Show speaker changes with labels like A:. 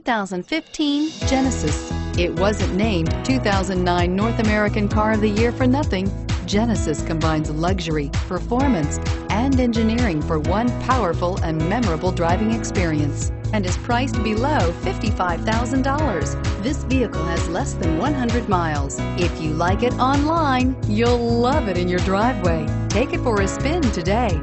A: 2015 Genesis. It wasn't named 2009 North American Car of the Year for nothing. Genesis combines luxury, performance, and engineering for one powerful and memorable driving experience and is priced below $55,000. This vehicle has less than 100 miles. If you like it online, you'll love it in your driveway. Take it for a spin today.